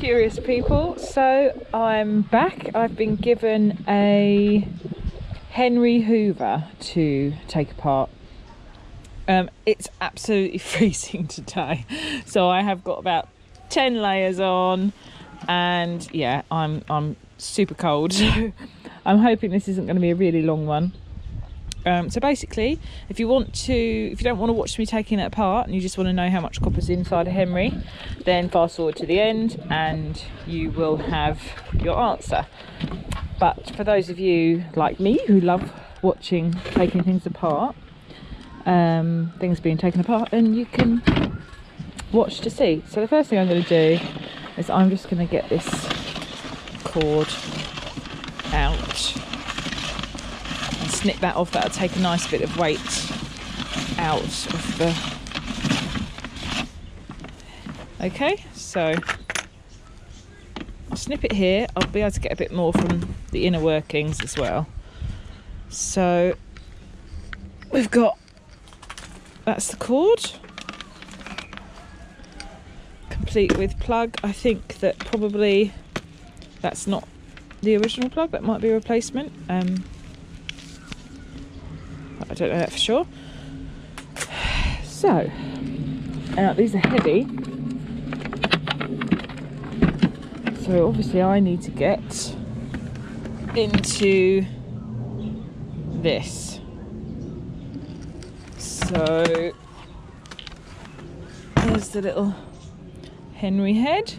curious people. So I'm back. I've been given a Henry Hoover to take apart. Um, it's absolutely freezing today, so I have got about ten layers on, and yeah, I'm I'm super cold. I'm hoping this isn't going to be a really long one. Um, so basically, if you want to, if you don't want to watch me taking it apart and you just want to know how much copper's inside a Henry, then fast forward to the end and you will have your answer. But for those of you like me who love watching taking things apart, um, things being taken apart, then you can watch to see. So the first thing I'm going to do is I'm just going to get this cord out and snip that off. That'll take a nice bit of weight out of the. Okay, so I'll snip it here. I'll be able to get a bit more from the inner workings as well. So we've got that's the cord complete with plug. I think that probably that's not the original plug, that might be a replacement. Um, I don't know that for sure. So, uh, these are heavy. So obviously I need to get into this. So there's the little Henry head.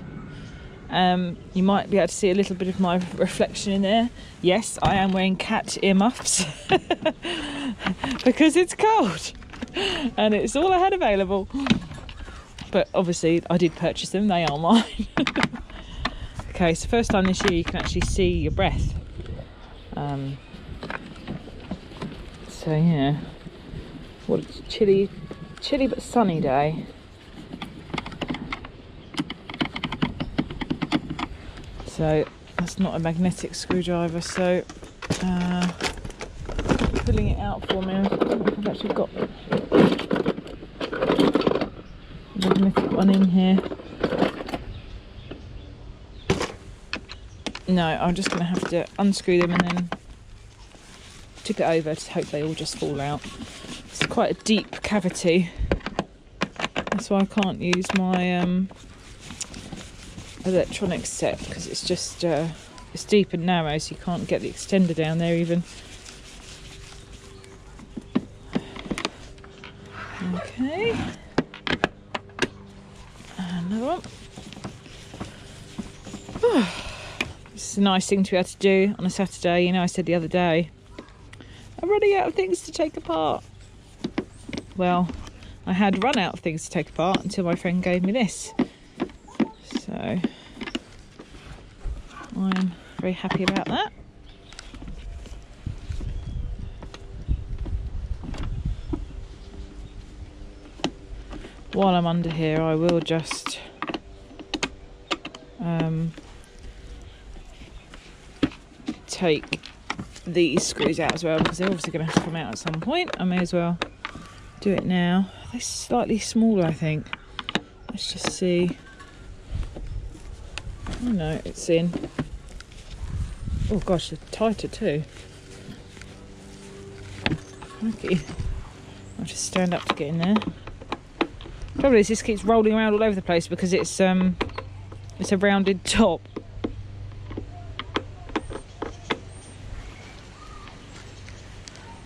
Um, you might be able to see a little bit of my reflection in there. Yes, I am wearing cat earmuffs because it's cold and it's all I had available. But obviously, I did purchase them, they are mine. okay, so first time this year you can actually see your breath. Um, so, yeah, what a chilly, chilly but sunny day. So that's not a magnetic screwdriver. So uh, pulling it out for me. I've actually got a magnetic one in here. No, I'm just going to have to unscrew them and then tip it over to hope they all just fall out. It's quite a deep cavity. That's why I can't use my um, electronics set because it's just uh, it's deep and narrow so you can't get the extender down there even. Okay. Another one. This is a nice thing to be able to do on a Saturday you know I said the other day. I'm running out of things to take apart. Well I had run out of things to take apart until my friend gave me this so I'm very happy about that. While I'm under here, I will just um, take these screws out as well because they're obviously going to have to come out at some point. I may as well do it now. They're slightly smaller, I think. Let's just see. Oh no, it's in. Oh gosh, they're tighter too. Okay. I'll just stand up to get in there. Trouble is this keeps rolling around all over the place because it's um it's a rounded top.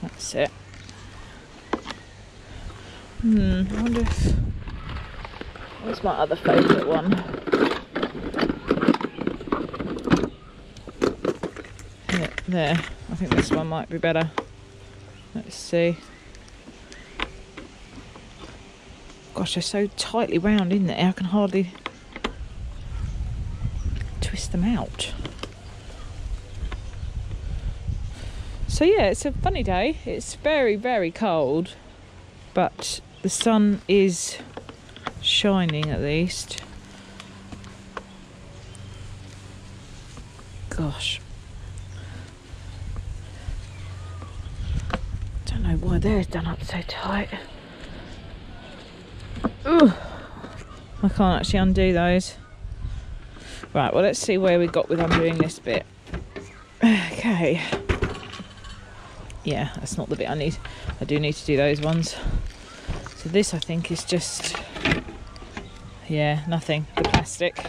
That's it. Hmm, I wonder if my other favourite one? There. I think this one might be better. Let's see. Gosh, they're so tightly wound in there, I can hardly twist them out. So yeah, it's a funny day. It's very, very cold, but the sun is shining at least. Gosh, know why they're done up so tight. Ooh, I can't actually undo those. Right, well, let's see where we got with undoing this bit. Okay. Yeah, that's not the bit I need. I do need to do those ones. So this, I think, is just... Yeah, nothing. The plastic.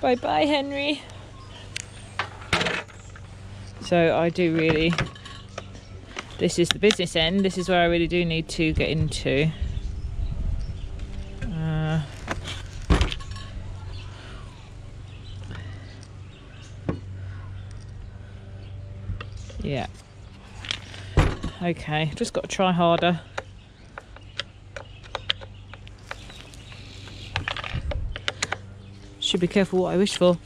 Bye-bye, Henry. So I do really... This is the business end. This is where I really do need to get into. Uh, yeah. Okay, just got to try harder. Should be careful what I wish for.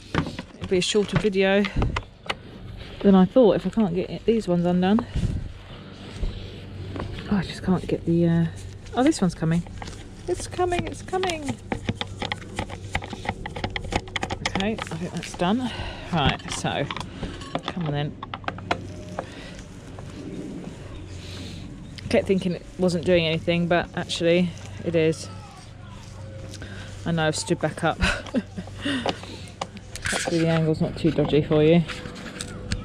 It'll be a shorter video than I thought if I can't get these ones undone. Oh, I just can't get the... Uh... Oh, this one's coming. It's coming, it's coming. Okay, I think that's done. Right, so, come on then. kept thinking it wasn't doing anything, but actually it is. I know I've stood back up. Hopefully the angle's not too dodgy for you.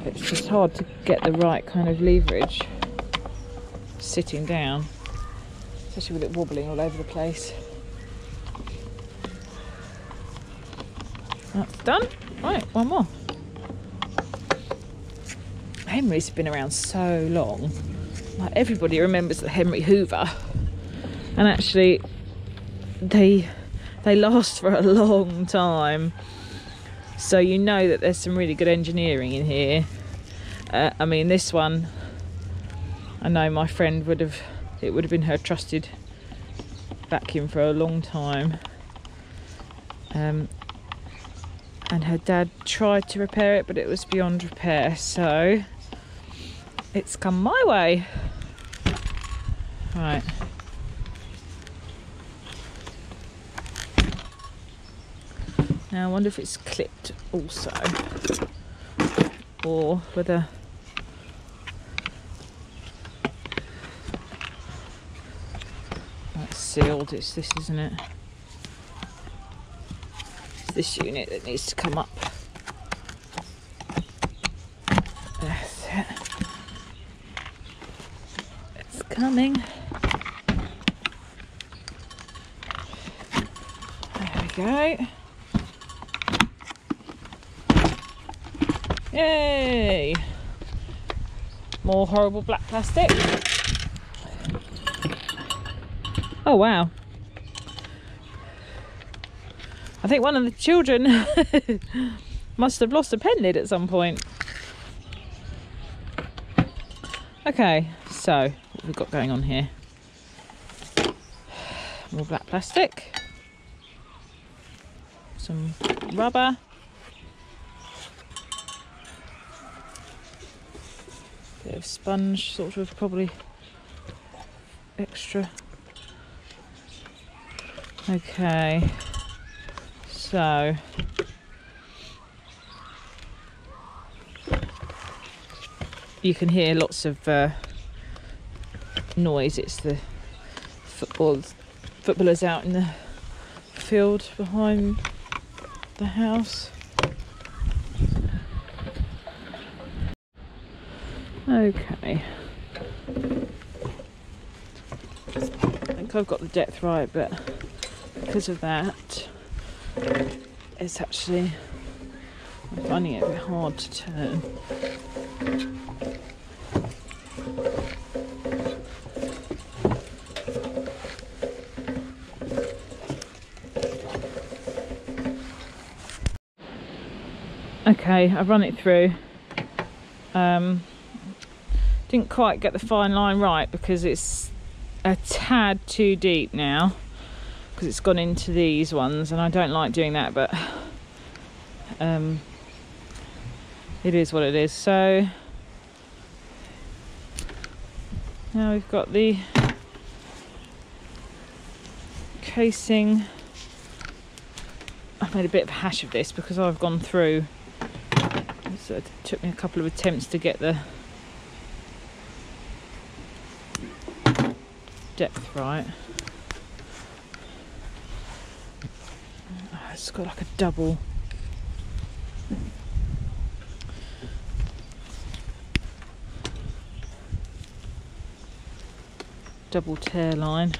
It's just hard to get the right kind of leverage sitting down, especially with it wobbling all over the place. That's done. Right, one more. Henry's been around so long. Like everybody remembers the Henry Hoover, and actually, they they last for a long time. So you know that there's some really good engineering in here. Uh, I mean, this one, I know my friend would have, it would have been her trusted vacuum for a long time. Um, and her dad tried to repair it, but it was beyond repair. So it's come my way. Right. Now I wonder if it's clipped also or whether sealed. It's this, isn't it? It's this unit that needs to come up. That's it. It's coming. There we go. Yay! More horrible black plastic. Oh wow. I think one of the children must have lost a pen lid at some point. Okay, so what we've got going on here? More black plastic. Some rubber. bit of sponge sort of probably extra okay. So. You can hear lots of uh, noise. It's the football footballers out in the field behind the house. Okay. I think I've got the depth right, but because of that, it's actually finding it a bit hard to turn. Okay, I've run it through. Um, didn't quite get the fine line right because it's a tad too deep now because it's gone into these ones and I don't like doing that but um, it is what it is so now we've got the casing I've made a bit of a hash of this because I've gone through so it took me a couple of attempts to get the depth right. Ah, it's got like a double. Double tear line.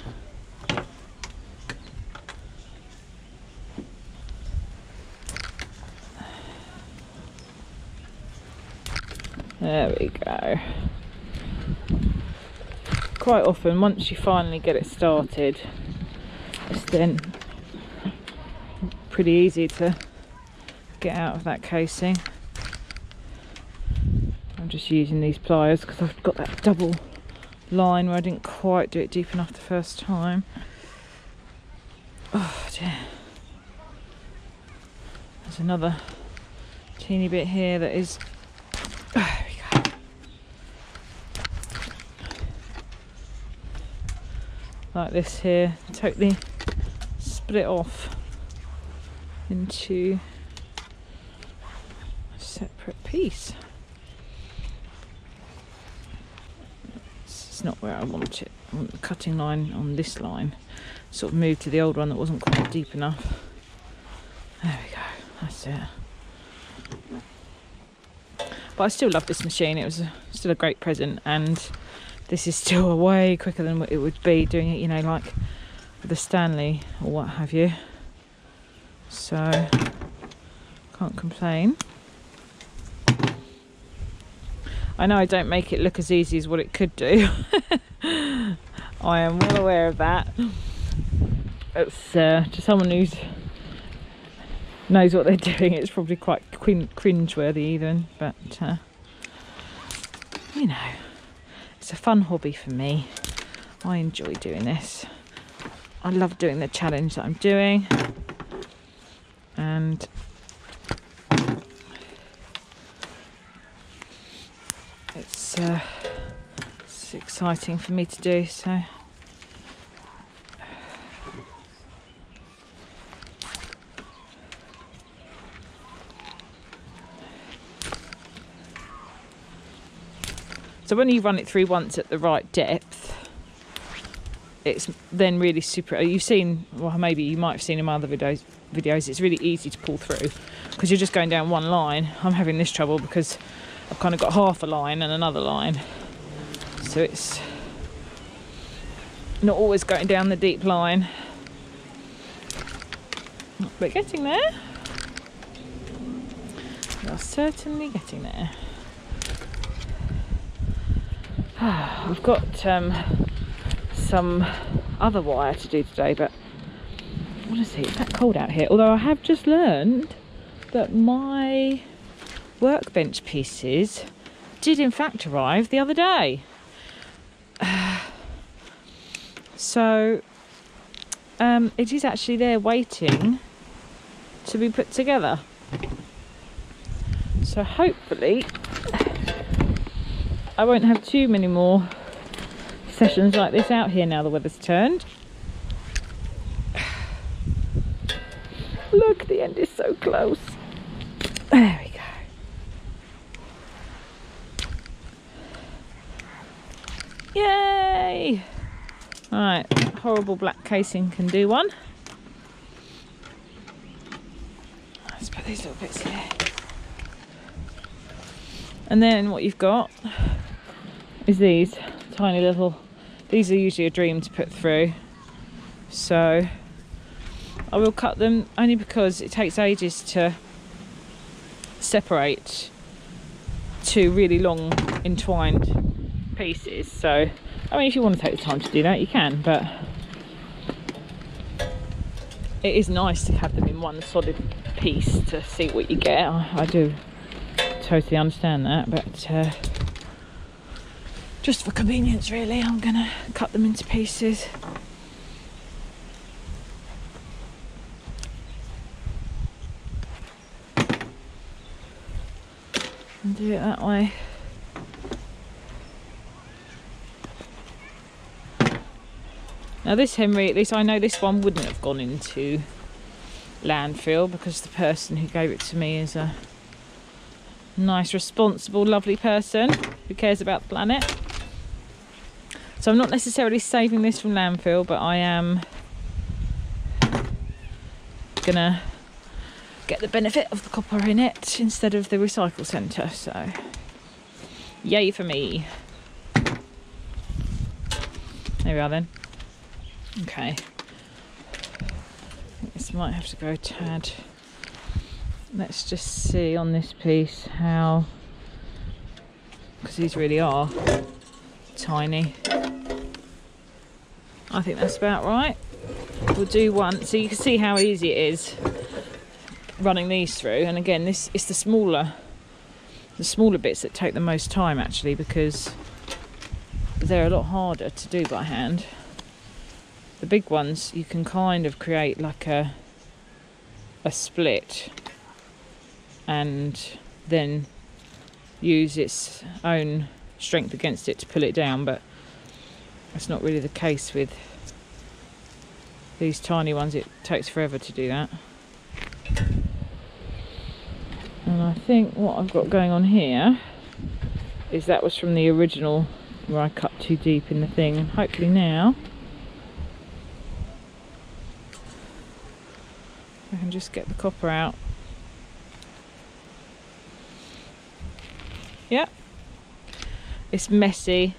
There we go. Quite often, once you finally get it started, it's then pretty easy to get out of that casing. I'm just using these pliers because I've got that double line where I didn't quite do it deep enough the first time. Oh dear. There's another teeny bit here that is oh, like this here, totally split off into a separate piece. Is not where I want it. I want the cutting line on this line. Sort of moved to the old one that wasn't quite deep enough. There we go, that's it. But I still love this machine, it was a, still a great present and this is still way quicker than it would be doing it, you know, like the Stanley or what have you. So, can't complain. I know I don't make it look as easy as what it could do. I am well aware of that. It's uh, to someone who's knows what they're doing. It's probably quite cringe-worthy even, but uh, you know it's a fun hobby for me. I enjoy doing this. I love doing the challenge that I'm doing. And it's, uh, it's exciting for me to do so. So when you run it through once at the right depth, it's then really super. You've seen, well, maybe you might have seen in my other videos. Videos, it's really easy to pull through because you're just going down one line. I'm having this trouble because I've kind of got half a line and another line, so it's not always going down the deep line. But getting there. We are certainly getting there. We've got um, some other wire to do today, but honestly, it's that cold out here. Although I have just learned that my workbench pieces did in fact arrive the other day. so um, it is actually there waiting to be put together. So hopefully I won't have too many more sessions like this out here now the weather's turned. Look, the end is so close. There we go. Yay! Right, horrible black casing can do one. Let's put these little bits here. And then what you've got is these tiny little these are usually a dream to put through so I will cut them only because it takes ages to separate two really long entwined pieces. So I mean if you want to take the time to do that you can but it is nice to have them in one solid piece to see what you get. I, I do totally understand that but uh, just for convenience really I'm gonna cut them into pieces and do it that way. Now this Henry at least I know this one wouldn't have gone into landfill because the person who gave it to me is a nice responsible lovely person who cares about the planet. So I'm not necessarily saving this from landfill, but I am gonna get the benefit of the copper in it instead of the recycle centre. So, yay for me. There we are then. Okay. This might have to go tad. Let's just see on this piece how, because these really are tiny. I think that's about right. We'll do one, so you can see how easy it is running these through. And again, this is the smaller, the smaller bits that take the most time actually because they're a lot harder to do by hand. The big ones you can kind of create like a a split and then use its own strength against it to pull it down, but that's not really the case with these tiny ones. It takes forever to do that. And I think what I've got going on here is that was from the original where I cut too deep in the thing and hopefully now I can just get the copper out. Yeah, it's messy.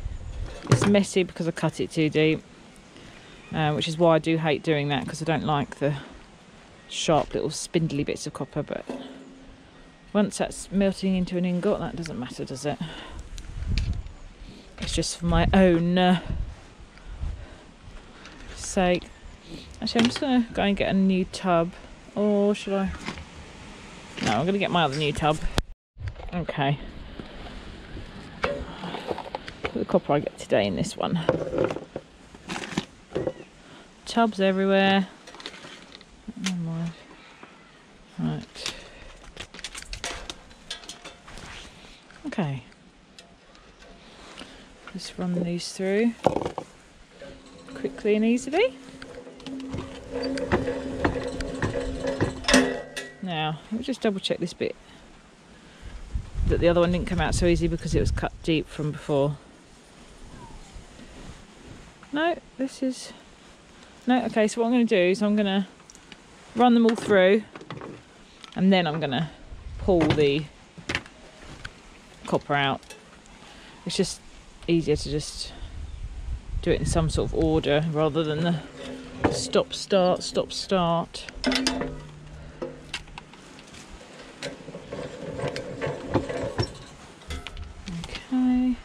It's messy because I cut it too deep, uh, which is why I do hate doing that because I don't like the sharp little spindly bits of copper. But once that's melting into an ingot, that doesn't matter, does it? It's just for my own uh, sake. Actually, I'm just going to go and get a new tub. Or should I? No, I'm going to get my other new tub. Okay. The copper I get today in this one. Tubs everywhere. Oh my. Right. Okay. Just run these through quickly and easily. Now, let me just double check this bit that the other one didn't come out so easy because it was cut deep from before. No, this is no. Okay, so what I'm going to do is I'm going to run them all through, and then I'm going to pull the copper out. It's just easier to just do it in some sort of order rather than the stop start stop start okay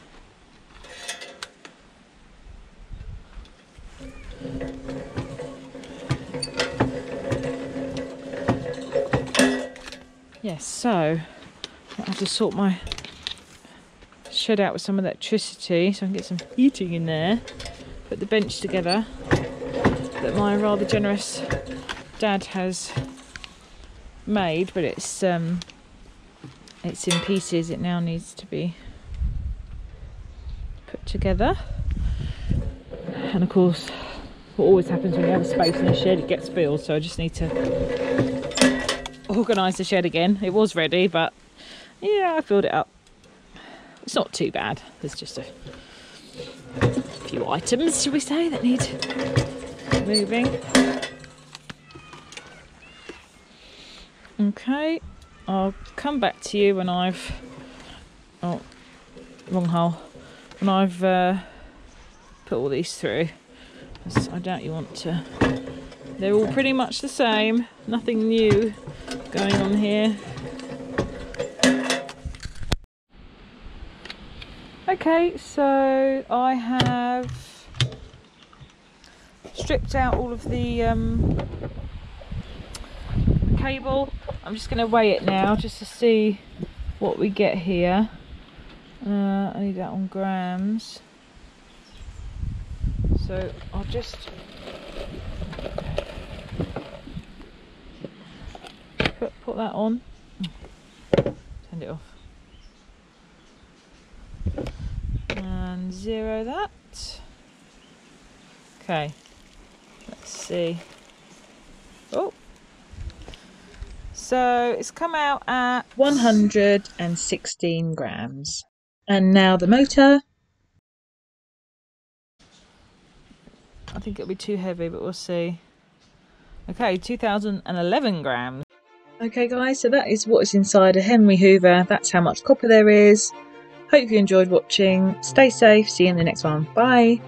yes so I have to sort my shed out with some electricity so I can get some heating in there. Put the bench together that my rather generous dad has made, but it's um, it's in pieces. It now needs to be put together. And of course, what always happens when you have a space in a shed, it gets filled. So I just need to organise the shed again. It was ready, but yeah, I filled it up. It's not too bad. There's just a few items, shall we say, that need moving. Okay, I'll come back to you when I've. Oh, wrong hole. When I've uh, put all these through. I doubt you want to. They're all pretty much the same. Nothing new going on here. Okay, so I have stripped out all of the um, cable. I'm just going to weigh it now just to see what we get here. Uh, I need that on grams. So I'll just put, put that on. Turn it off. Zero that. Okay, let's see. Oh, so it's come out at 116 grams. And now the motor. I think it'll be too heavy, but we'll see. Okay, 2011 grams. Okay, guys, so that is what is inside a Henry Hoover. That's how much copper there is. Hope you enjoyed watching. Stay safe. See you in the next one. Bye.